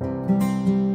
Música